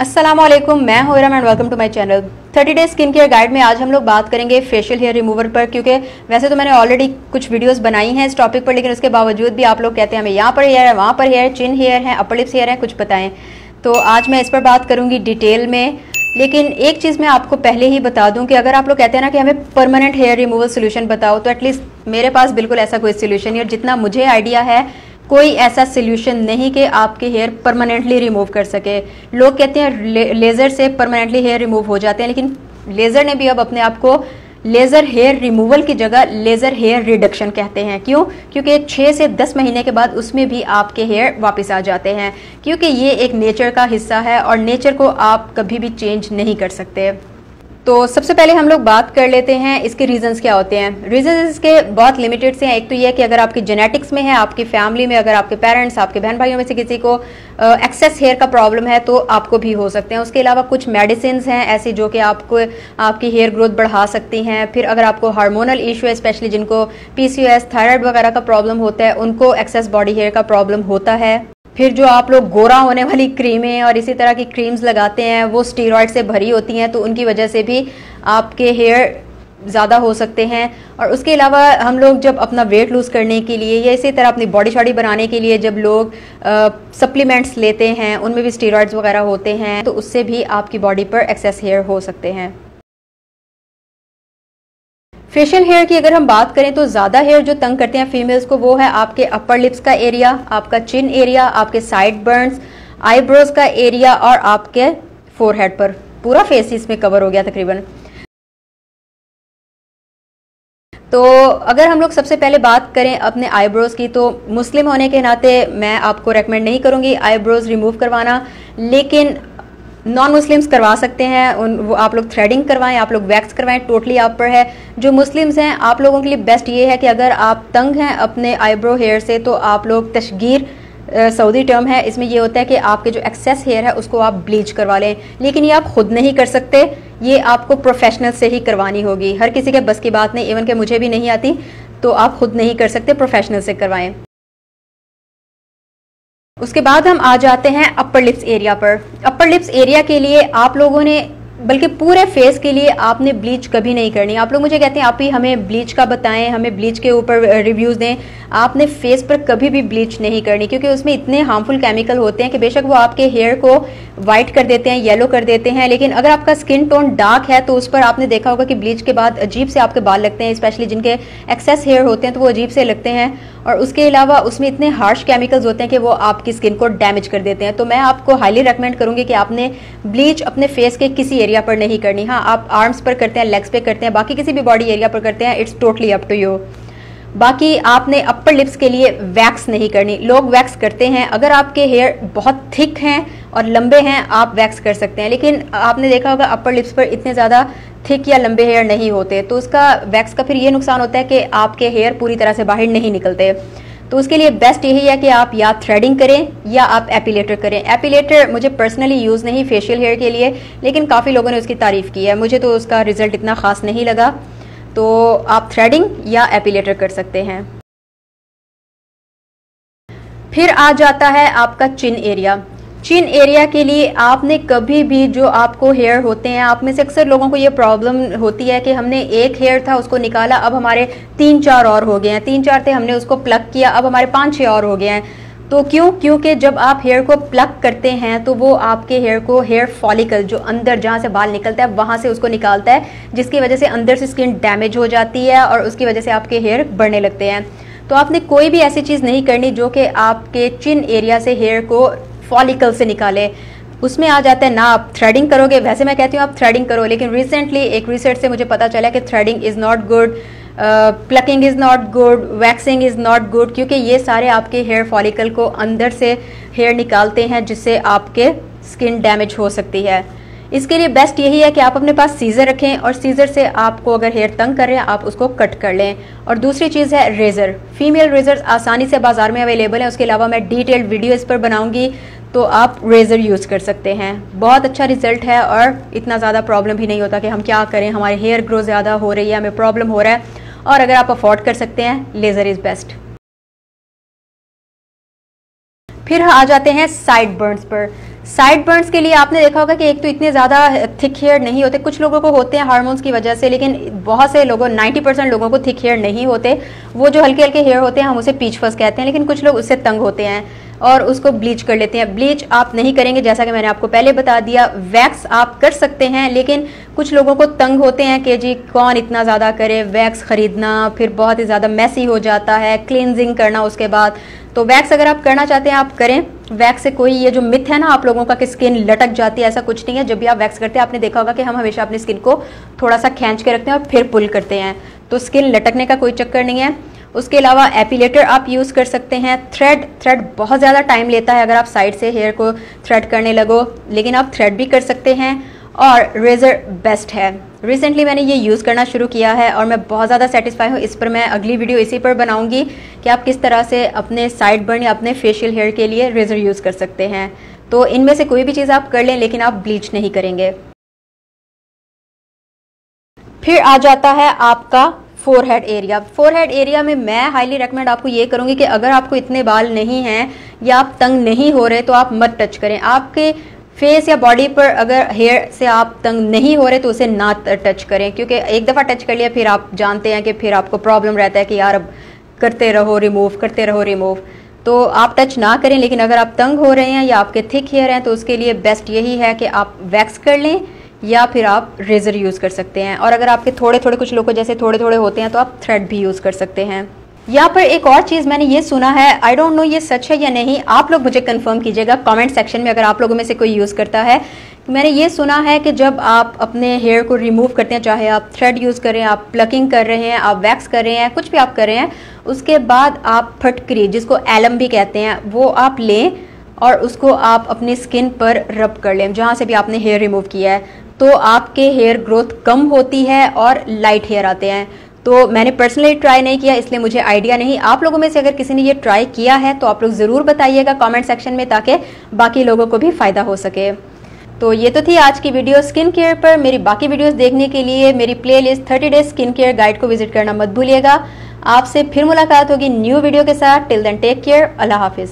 वालेकुम मैं हूँ and welcome to my channel 30 day skin care guide में आज हम लोग बात करेंगे फेशियल हेयर रिमूवर पर, क्योंकि वैसे तो मैंने ऑलरेडी कुछ वीडियोस बनाई हैं इस टॉपिक पर, लेकिन उसके बावजूद भी आप लोग कहते हैं हमें यहाँ पर हेयर है, वहाँ पर हेयर चिन हेयर है अपर लिप्स हेयर है, कुछ बताएँ तो आज मैं इस पर बात करूँगी डिटेल में। लेकिन एक चीज़ मैं आपको पहले ही बता दूँ कि अगर आप लोग कहते हैं ना कि हमें परमानेंट हेयर रिमूवल सोल्यूशन बताओ तो एटलीस्ट मेरे पास बिल्कुल ऐसा कोई सोल्यूशन नहीं और जितना मुझे आइडिया है कोई ऐसा सोल्यूशन नहीं कि आपके हेयर परमानेंटली रिमूव कर सके। लोग कहते हैं ले, लेज़र से परमानेंटली हेयर रिमूव हो जाते हैं लेकिन लेज़र ने भी अब अपने आप को लेज़र हेयर रिमूवल की जगह लेज़र हेयर रिडक्शन कहते हैं। क्यों? क्योंकि छः से दस महीने के बाद उसमें भी आपके हेयर वापस आ जाते हैं। क्योंकि ये एक नेचर का हिस्सा है और नेचर को आप कभी भी चेंज नहीं कर सकते। तो सबसे पहले हम लोग बात कर लेते हैं इसके रीजंस क्या होते हैं। रीजंस इसके बहुत लिमिटेड से हैं। एक तो ये कि अगर आपकी जेनेटिक्स में है, आपकी फैमिली में, अगर आपके पेरेंट्स आपके बहन भाइयों में से किसी को एक्सेस हेयर का प्रॉब्लम है तो आपको भी हो सकते हैं। उसके अलावा कुछ मेडिसिन हैं ऐसी जो कि आपको, आपकी हेयर ग्रोथ बढ़ा सकती हैं। फिर अगर आपको हार्मोनल इशू है स्पेशली जिनको पी थायराइड वगैरह का प्रॉब्लम होता है, उनको एक्सेस बॉडी हेयर का प्रॉब्लम होता है। फिर जो आप लोग गोरा होने वाली क्रीमें और इसी तरह की क्रीम्स लगाते हैं, वो स्टीरॉयड से भरी होती हैं तो उनकी वजह से भी आपके हेयर ज़्यादा हो सकते हैं। और उसके अलावा हम लोग जब अपना वेट लूज़ करने के लिए या इसी तरह अपनी बॉडी शॉडी बनाने के लिए जब लोग सप्लीमेंट्स लेते हैं, उनमें भी स्टीरॉयड्स वगैरह होते हैं तो उससे भी आपकी बॉडी पर एक्सेस हेयर हो सकते हैं। फेशियल हेयर की अगर हम बात करें तो ज़्यादा हेयर जो तंग करते हैं फीमेल्स को, वो है आपके अपर लिप्स का एरिया आपका चिन एरिया आपके साइड बर्न्स आईब्रोज का एरिया और आपके फोरहेड पर। पूरा फेस इसमें कवर हो गया तकरीबन। तो अगर हम लोग सबसे पहले बात करें अपने आईब्रोज की तो मुस्लिम होने के नाते मैं आपको रेकमेंड नहीं करूँगी आईब्रोज रिमूव करवाना, लेकिन नॉन मुस्लिम्स करवा सकते हैं, उन, वो आप लोग थ्रेडिंग करवाएँ, आप लोग वैक्स करवाएँ टोटली आप पर है। जो मुस्लिम्स हैं, आप लोगों के लिए बेस्ट ये है कि अगर आप तंग हैं अपने आईब्रो हेयर से तो आप लोग तशगीर सऊदी टर्म है। इसमें ये होता है कि आपके जो एक्सेस हेयर है, उसको आप ब्लीच करवा लें। लेकिन ये आप खुद नहीं कर सकते। ये आपको प्रोफेशनल से ही करवानी होगी। हर किसी के बस की बात नहीं इवन के मुझे भी नहीं आती तो आप खुद नहीं कर सकते प्रोफेशनल से करवाएँ। उसके बाद हम आ जाते हैं अपर लिप्स एरिया पर। अपर लिप्स एरिया के लिए आप लोगों ने बल्कि पूरे फेस के लिए आपने ब्लीच कभी नहीं करनी। आप लोग मुझे कहते हैं, आप ही हमें ब्लीच का बताएँ, हमें ब्लीच के ऊपर रिव्यूज़ दें। आपने फेस पर कभी भी ब्लीच नहीं करनी, क्योंकि उसमें इतने हार्मफुल केमिकल होते हैं कि बेशक वो आपके हेयर को वाइट कर देते हैं येलो कर देते हैं, लेकिन अगर आपका स्किन टोन डार्क है तो उस पर आपने देखा होगा कि ब्लीच के बाद अजीब से आपके बाल लगते हैं स्पेशली जिनके एक्सेस हेयर होते हैं तो वो अजीब से लगते हैं। और उसके अलावा उसमें इतने हार्श केमिकल्स होते हैं कि वो आपकी स्किन को डैमेज कर देते हैं। तो मैं आपको हाईली रिकमेंड करूँगी कि आपने ब्लीच अपने फेस के किसी एरिया पर नहीं करनी। हाँ आप आर्म्स पर करते हैं लेग्स पे करते हैं, बाकी किसी भी बॉडी एरिया पर करते हैं it's totally up to you बाकी आपने अपर लिप्स के लिए वैक्स नहीं करनी। लोग वैक्स करते हैं, अगर आपके हेयर बहुत थिक हैं और लंबे हैं, आप वैक्स कर सकते हैं। लेकिन आपने देखा होगा अपर लिप्स पर इतने ज़्यादा थिक या लंबे हेयर नहीं होते। तो उसका वैक्स का फिर ये नुकसान होता है कि आपके हेयर पूरी तरह से बाहर नहीं निकलते। तो उसके लिए बेस्ट यही है कि आप या थ्रेडिंग करें या आप एपिलेटर करें। एपिलेटर मुझे पर्सनली यूज़ नहीं फेशियल हेयर के लिए, लेकिन काफ़ी लोगों ने उसकी तारीफ़ की है। मुझे तो उसका रिज़ल्ट इतना ख़ास नहीं लगा। तो आप थ्रेडिंग या एपिलेटर कर सकते हैं। फिर आ जाता है आपका चिन एरिया चिन एरिया के लिए आपने कभी भी जो आपको हेयर होते हैं, आप में से अक्सर लोगों को ये प्रॉब्लम होती है कि हमने एक हेयर था, उसको निकाला, अब हमारे तीन चार और हो गए हैं। तीन चार थे, हमने उसको प्लग किया, अब हमारे पाँच छः और हो गए हैं। तो क्यों? क्योंकि जब आप हेयर को प्लग करते हैं तो वो आपके हेयर को हेयर फॉलिकल जो अंदर जहाँ से बाल निकलता है, वहाँ से उसको निकालता है, जिसकी वजह से अंदर से स्किन डैमेज हो जाती है और उसकी वजह से आपके हेयर बढ़ने लगते हैं। तो आपने कोई भी ऐसी चीज़ नहीं करनी जो कि आपके चिन एरिया से हेयर को फॉलिकल से निकाले। उसमें आ जाता है, ना, आप थ्रेडिंग करोगे। वैसे मैं कहती हूँ, आप थ्रेडिंग करो। लेकिन रिसेंटली एक रिसर्च से मुझे पता चला कि threading is not good plucking is not good waxing is not good क्योंकि ये सारे आपके हेयर फॉलिकल को अंदर से हेयर निकालते हैं, जिससे आपके स्किन डैमेज हो सकती है। इसके लिए बेस्ट यही है कि आप अपने पास सीज़र रखें और सीज़र से आपको अगर हेयर तंग कर रहे हैं, आप उसको कट कर लें। और दूसरी चीज़ है रेज़र फीमेल रेज़र आसानी से बाज़ार में अवेलेबल है। उसके अलावा मैं डिटेल्ड वीडियो इस पर बनाऊँगी। तो आप रेज़र यूज़ कर सकते हैं। बहुत अच्छा रिज़ल्ट है और इतना ज़्यादा प्रॉब्लम भी नहीं होता कि हम क्या करें, हमारे हेयर ग्रो ज़्यादा हो रही है, हमें प्रॉब्लम हो रहा है। और अगर आप अफोर्ड कर सकते हैं लेज़र इज़ बेस्ट फिर आ जाते हैं साइड बर्न्स पर। साइड बर्न्स के लिए आपने देखा होगा कि एक तो इतने ज़्यादा थिक हेयर नहीं होते। कुछ लोगों को होते हैं हार्मोन्स की वजह से, लेकिन बहुत से लोगों 90 परसेंट लोगों को थिक हेयर नहीं होते। वो जो हल्के हल्के हेयर होते हैं, हम उसे पीच फस कहते हैं, लेकिन कुछ लोग उससे तंग होते हैं। और उसको ब्लीच कर लेते हैं। ब्लीच आप नहीं करेंगे, जैसा कि मैंने आपको पहले बता दिया, वैक्स आप कर सकते हैं, लेकिन कुछ लोगों को तंग होते हैं कि जी कौन इतना ज़्यादा करे, वैक्स ख़रीदना, फिर बहुत ही ज़्यादा मैसी हो जाता है क्लिनजिंग करना उसके बाद। तो वैक्स अगर आप करना चाहते हैं, आप करें। वैक्स से कोई ये जो मिथ है ना, आप लोगों का कि स्किन लटक जाती है, ऐसा कुछ नहीं है। जब भी आप वैक्स करते हैं, आपने देखा होगा कि हम हमेशा अपनी स्किन को थोड़ा सा खींच के रखते हैं और फिर पुल करते हैं। तो स्किन लटकने का कोई चक्कर नहीं है। उसके अलावा एपिलेटर आप यूज़ कर सकते हैं। थ्रेड थ्रेड बहुत ज़्यादा टाइम लेता है अगर आप साइड से हेयर को थ्रेड करने लगो, लेकिन आप थ्रेड भी कर सकते हैं और रेज़र बेस्ट है। रिसेंटली मैंने ये यूज़ करना शुरू किया है और मैं बहुत ज़्यादा सेटिस्फाई हूँ। इस पर मैं अगली वीडियो इसी पर बनाऊँगी कि आप किस तरह से अपने साइड बर्न या अपने फेशियल हेयर के लिए रेज़र यूज़ कर सकते हैं। तो इनमें से कोई भी चीज़ आप कर लें, लेकिन आप ब्लीच नहीं करेंगे। फिर आ जाता है आपका forehead area forehead area में मैं हाईली रिकमेंड आपको ये करूँगी कि अगर आपको इतने बाल नहीं हैं या आप तंग नहीं हो रहे तो आप मत टच करें। आपके फेस या बॉडी पर अगर हेयर से आप तंग नहीं हो रहे तो उसे ना टच करें। क्योंकि एक दफ़ा टच कर लिया, फिर आप जानते हैं कि फिर आपको प्रॉब्लम रहता है कि यार अब करते रहो रिमूव करते रहो रिमूव तो आप टच ना करें, लेकिन अगर आप तंग हो रहे हैं या आपके थिक हेयर हैं तो उसके लिए बेस्ट यही है कि आप वैक्स कर लें। या फिर आप रेज़र यूज़ कर सकते हैं। और अगर आपके थोड़े थोड़े कुछ लोगों जैसे थोड़े थोड़े होते हैं तो आप थ्रेड भी यूज़ कर सकते हैं। यहाँ पर एक और चीज़ मैंने ये सुना है आई डोंट नो ये सच है या नहीं, आप लोग मुझे कंफर्म कीजिएगा कमेंट सेक्शन में अगर आप लोगों में से कोई यूज़ करता है। मैंने ये सुना है कि जब आप अपने हेयर को रिमूव करते हैं, चाहे आप थ्रेड यूज़ करें आप प्लकिंग कर रहे हैं, आप वैक्स कर रहे हैं, कुछ भी आप कर रहे हैं, उसके बाद आप फटकरी, जिसको एलम भी कहते हैं, वो आप लें और उसको आप अपनी स्किन पर रब कर लें, जहाँ से भी आपने हेयर रिमूव किया है। तो आपके हेयर ग्रोथ कम होती है और लाइट हेयर आते हैं। तो मैंने पर्सनली ट्राई नहीं किया, इसलिए मुझे आइडिया नहीं। आप लोगों में से अगर किसी ने ये ट्राई किया है तो आप लोग ज़रूर बताइएगा कमेंट सेक्शन में ताकि बाकी लोगों को भी फ़ायदा हो सके। तो ये तो थी आज की वीडियो स्किन केयर पर। मेरी बाकी वीडियोस देखने के लिए मेरी playlist 30 days skin care guide को विज़िट करना मत भूलिएगा। आपसे फिर मुलाकात होगी न्यू वीडियो के साथ। टिल देन टेक केयर अल्लाह हाफिज़।